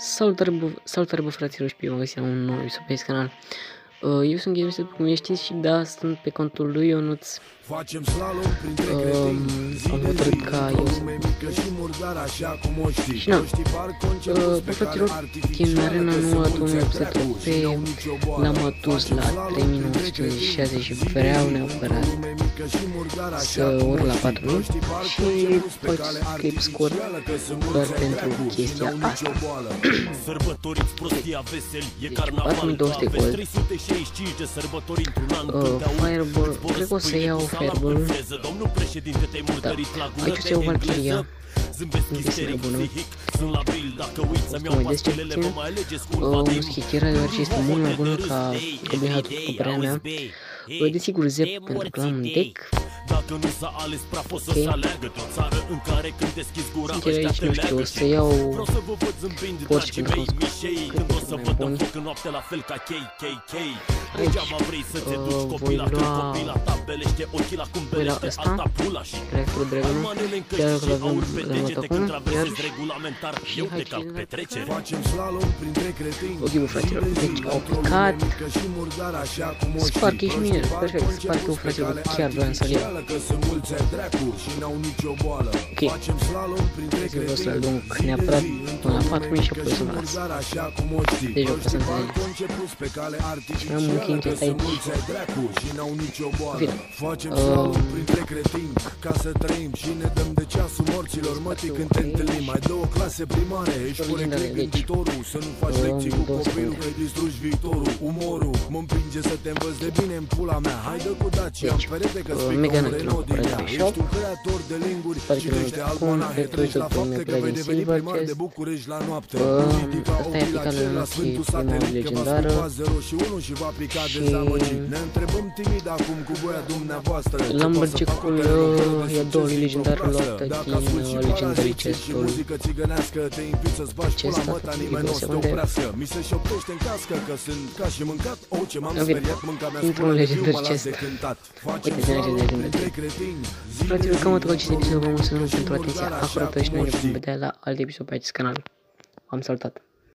Salutare, bă, salutare bă fraților și pe mă la un nou episod pe canal. Uh, eu sunt Games, după cum știți, și da, sunt pe contul lui Ionuț. Facem slalom printre Um, cretini am hotărât ca eu să... și murdar așa cum o știi Și na, Știi par conceput uh, pe bă, fraților, cale artificială Team Arena că nu sunt a dat un mulți upset dracu și pe... n-au nicio boală. L-am adus la 3 minute 56 și vreau neapărat Lume mică și murdar așa să cum o urc la știi. 4 minute Știi par și conceput pe fac cale clip scurt artificială că sunt doar mulți pentru dracu și chestia n-au asta. nicio boală. Sărbătoriți prostia veseli E Deci, carnaval 4200 Aveți gold. 365 de sărbători într-un an Uh, Când te auzi, Fireball, îți borăsc cred că o să pâine iau cu salam Fireball. în freză. Domnul președinte te-ai murdărit la gură Aici o să de iau Valkyria. engleză Zâmbesc Nu isteric, este bună. psihic Sunt labil, dacă uiți să-mi Mă iau gândesc ce pastilele puțin. Vă mai alegeți cu Uh, urma muschetiera deoarece este mult mai bună ca Goblin-Hatul, după părerea mea. Uh, Desigur, Zep, pentru că am un deck. Dacă nu s-a ales prea pot să Ok. se aleagă De o țară în care când deschizi gura Sincer, ăștia aici te nu știu, leagă o să și iau Vreau să vă văd zâmbind, porci dragii pentru mei, că mișei cred Când că o să sunt vă mai dăm buni. foc în noapte la fel ca KKK Aici, Degeaba vrei să-ți uh, duci voi copila Când lua- copila ta belește ochii la cum voi lua belește ăsta. alta pulaș și Reactorul Dragonul. Armanele în Chiar căști dacă și l-avem, aur pe l-am luat degete acum, Când traversezi iar- regulamentar și Eu hai te cac ce- pe trecere Facem slalom printre cretini Ok, bă, fraților, Și deci vezi au într-o lume picat. mică și murdar așa cum o Spark știi. e și mine, Prostii par perfect, Spark eu, concepuți pe fraților, cale chiar vreau să-l iau. artificială, Că sunt mulți dracu și n-au nicio boală Ok. Facem slalom printre Să vreau să-l cretini duc neapărat până la 4000 și apoi să mă las. murdar așa cum o știi. Deci, o să Prostii par înțelegeți. concepuți pe cale Am un artificială king Că cat sunt aici. mulți dracu și n-au nicio boală Bine. Facem Um, slalom printre creștini Ca să trăim și ne dăm de ceasul morților Mătii când te ok. întâlnim Mai două clase primare Ești Legendare, poreclic deci. gânditorul Să nu faci Um, lecții cu două copilul secunde. Că distrugi viitorul Umorul mă împinge să te învăț de bine în pula mea Hai dă cu Dacia Deci, în perete că uh, strică Mega un Knight Renault din Lord ea Pride Shop. Ești un creator de linguri Sper că Citește nu- almanahe cum Treci la pe fapte că Mega vei din deveni Silver primar de Chest. București la noapte Um, Ridica asta e ochii la aplicarea cer la noastră, Sfântul prima Satelit Că v-a legendară. scăpat 0 și 1 și va pica Și- dezamăgit Ne întrebăm timid acum cu voia dumneavoastră Ce pot să Lumberjack-ul, fac cu terenul fără de uh, e succes două și legendare proastă? luată Dacă din, asculti uh, și Legendary paraziții și Chest-ul. muzică țigănească Te invit să-ți bagi pula Chest-ul măta ăsta, Nimeni două nu o să te secunde. oprească Mi se șoptește în cască că sunt ca și mâncat Oh ce m-am Ok. speriat Mânca mea Intru spune în de Legendary fiu, mă las Chest. de cântat Facem Uite, din slalom Legendary printre Chest. cretini Fraților, cam atât cu acest episod, vă mulțumesc Mică și pentru atenția murdar așa acordată și cum noi o ne vom știi. vedea la alte episoade pe acest canal. V-am salutat!